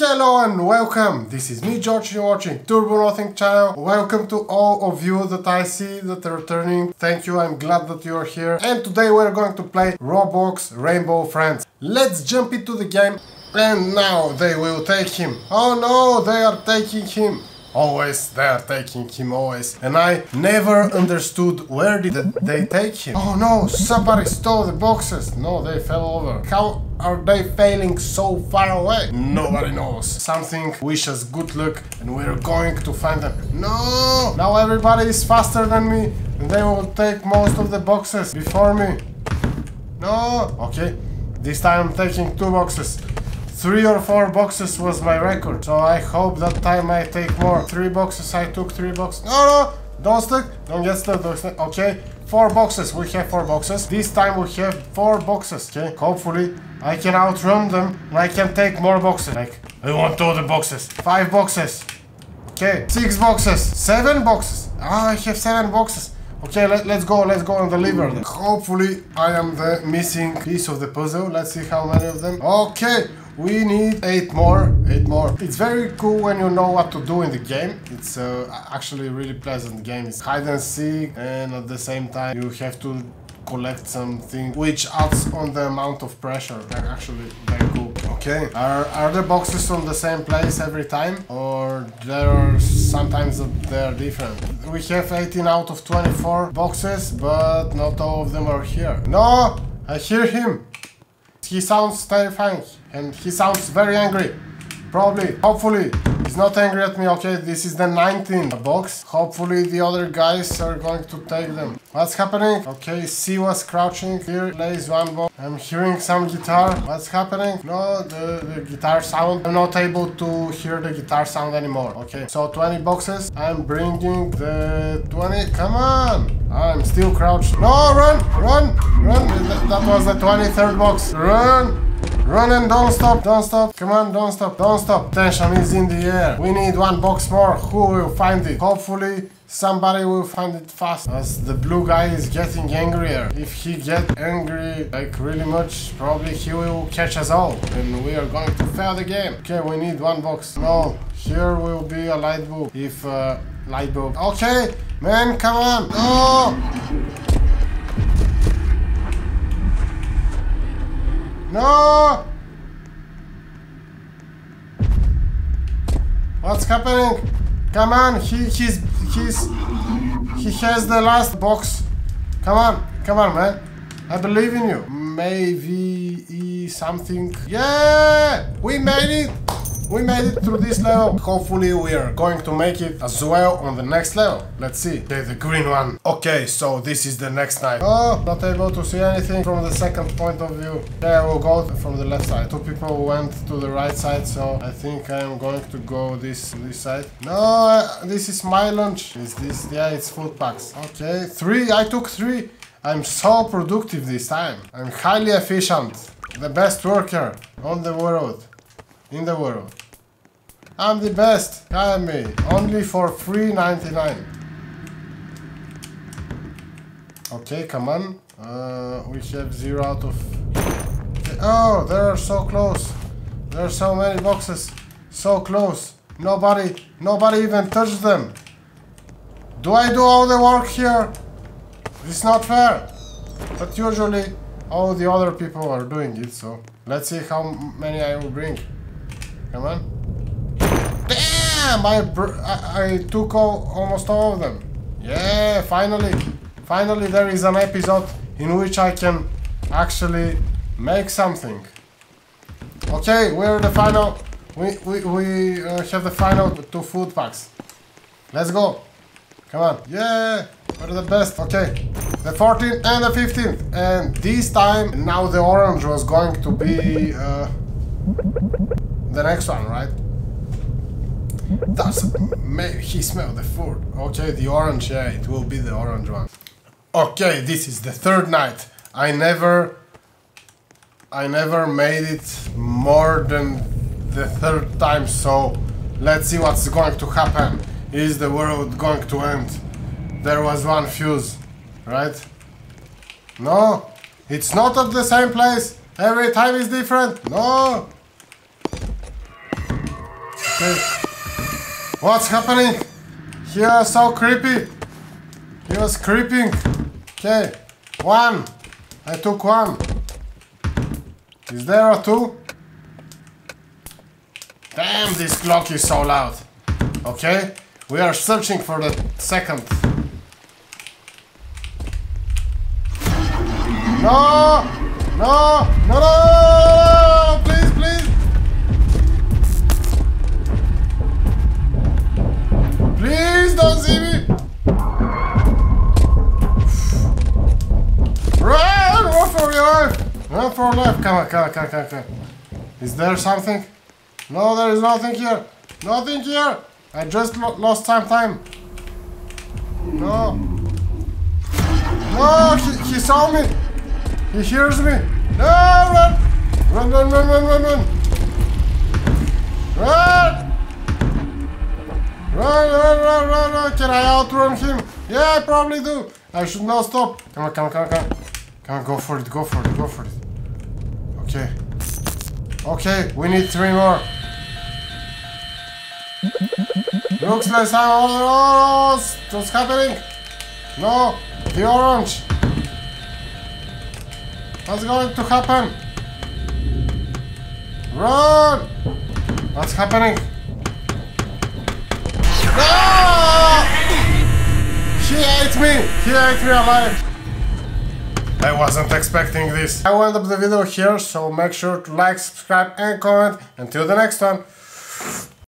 Hello and welcome! This is me, George, you're watching Turbo Nothing channel. Welcome to all of you that I see that are returning. Thank you, I'm glad that you're here. And today we're going to play Roblox Rainbow Friends. Let's jump into the game. And now they will take him. Oh no, they are taking him. Always, they are taking him, always. And I never understood where did they take him. Oh no, somebody stole the boxes. No, they fell over. How are they failing so far away? Nobody knows. Something wish us good luck and we're going to find them. No! Now everybody is faster than me and they will take most of the boxes before me. No! Okay, this time I'm taking two boxes. Three or four boxes was my record, so I hope that time I take more. Three boxes, I took three boxes. No, no, don't stick, don't get stuck, don't stick. Okay, four boxes, we have four boxes. This time we have four boxes, okay? Hopefully I can outrun them and I can take more boxes. Like, I want all the boxes. Five boxes. Okay, six boxes, seven boxes. Ah, I have seven boxes. Okay, let, let's go, let's go on the liver. Then. Hopefully I am the missing piece of the puzzle. Let's see how many of them. Okay, we need eight more, eight more. It's very cool when you know what to do in the game. It's uh, actually a really pleasant game. It's hide and seek and at the same time you have to collect something which adds on the amount of pressure. They're actually very cool. Okay, are, are the boxes on the same place every time or there are sometimes they're different? We have 18 out of 24 boxes but not all of them are here. No! I hear him! He sounds terrifying and he sounds very angry. Probably, hopefully, he's not angry at me. Okay, this is the 19th box. Hopefully the other guys are going to take them. What's happening? Okay, C was crouching. Here lays one box. I'm hearing some guitar. What's happening? No, the, the guitar sound. I'm not able to hear the guitar sound anymore. Okay, so 20 boxes. I'm bringing the 20. Come on! I'm still crouched. No, run! Run! Run! That was the 23rd box. Run! Run and don't stop, don't stop. Come on, don't stop, don't stop. Tension is in the air. We need one box more. Who will find it? Hopefully somebody will find it fast. As the blue guy is getting angrier. If he get angry like really much, probably he will catch us all. And we are going to fail the game. Okay, we need one box. No, here will be a light bulb. If uh, light bulb. Okay, man, come on. No! No! What's happening? Come on, he he's he's he has the last box. Come on, come on, man. I believe in you. Maybe something. Yeah, we made it. We made it through this level. Hopefully we are going to make it as well on the next level. Let's see. Okay, the green one. Okay, so this is the next night. Oh, not able to see anything from the second point of view. Yeah, we'll go from the left side. Two people went to the right side, so I think I'm going to go this this side. No, uh, this is my lunch. Is this? Yeah, it's food packs. Okay, three. I took three. I'm so productive this time. I'm highly efficient. The best worker on the world in the world. I'm the best, hire me, only for 3.99. Okay, come on. Uh, we have zero out of... Oh, they are so close. There are so many boxes. So close. Nobody, nobody even touched them. Do I do all the work here? It's not fair. But usually all the other people are doing it, so let's see how many I will bring. Come on. Damn! I, I, took all, almost all of them. Yeah, finally. Finally there is an episode in which I can actually make something. Okay, we're the final... We, we, we uh, have the final two food packs. Let's go. Come on. Yeah, we're the best. Okay, the 14th and the 15th. And this time, now the orange was going to be... Uh, the next one, right? That's maybe he smelled the food. Okay, the orange, yeah, it will be the orange one. Okay, this is the third night. I never I never made it more than the third time, so let's see what's going to happen. Is the world going to end? There was one fuse, right? No, it's not at the same place. Every time is different. No, Okay. What's happening? He was so creepy. He was creeping. Okay. One. I took one. Is there a two? Damn, this clock is so loud. Okay. We are searching for the second. No! No! No! No! On, come on, come on, come on, come on. Is there something? No, there is nothing here. Nothing here. I just lo lost some time. No. No, he, he saw me. He hears me. No, run! Run, run, run, run, run, run! Run! Run, run, run, run, run! Can I outrun him? Yeah, I probably do. I should not stop. Come on, come on, come on, come on. Come on, go for it, go for it, go for it. Okay. Okay, we need three more. Looks like some oh, what's happening? No, the orange. What's going to happen? Run! What's happening? No! He ate me! He ate me alive! I wasn't expecting this. I will end up the video here, so make sure to like, subscribe and comment. Until the next one.